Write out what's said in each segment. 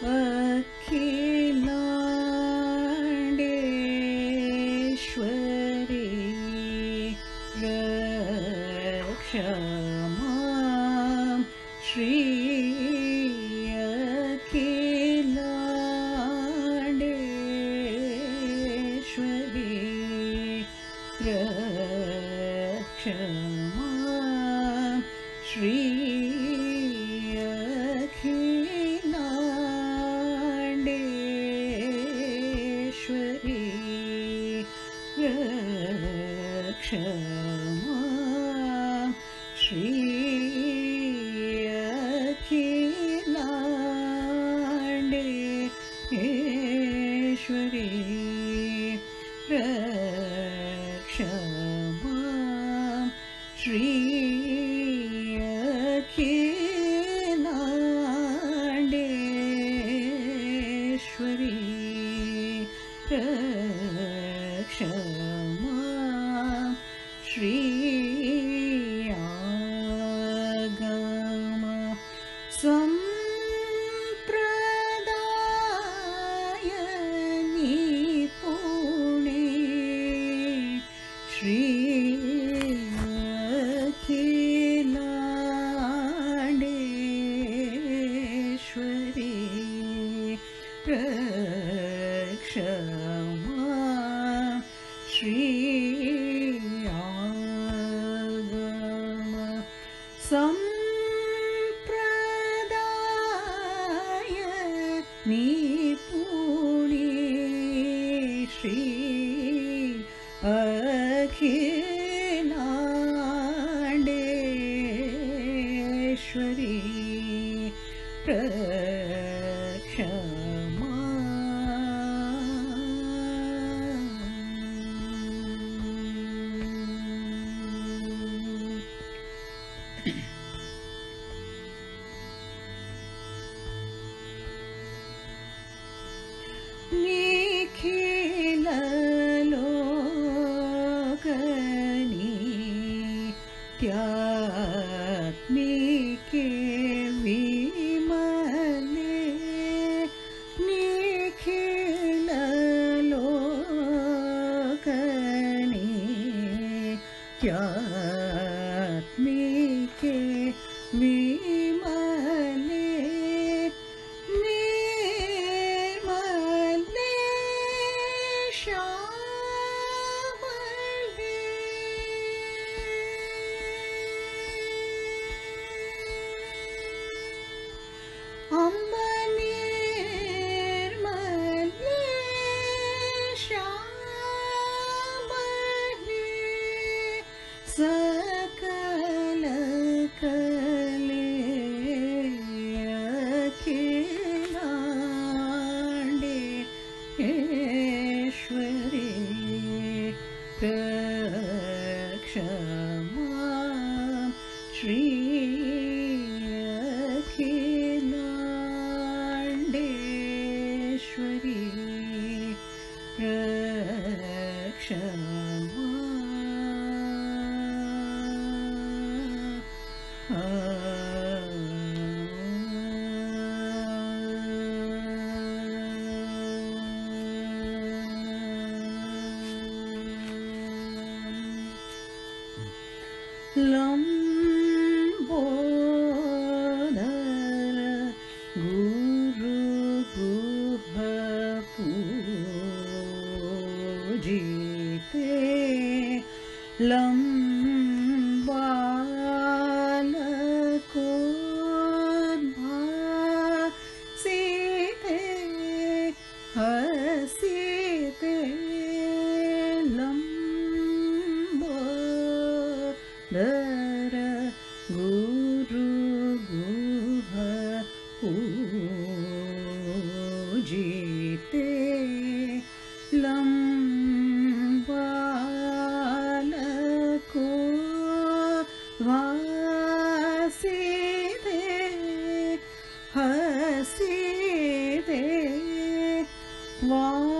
अखिलाण्डेश्वरि प्रक्षमा श्रीयखिलाण्डेश्वरि प्रक्षमा श्री क्षमा श्रीयखिलारण्डे केश्वरि श्रीयखिलाण्डेश्वरी कक्ष अखिल र गुरु गुह ऊ जिते लम् वासि वा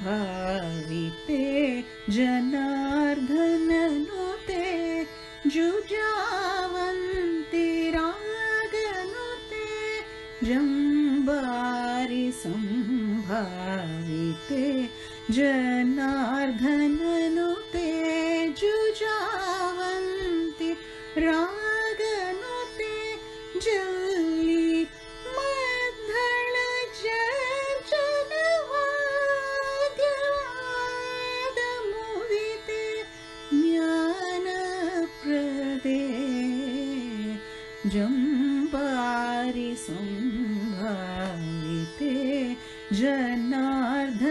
सम्भाविते जनार्दननुते जुजावन्ति रागनुते जम्बारि सम्भाविते जनार्दननुते जम्बारि सम्भाविते जनार्ध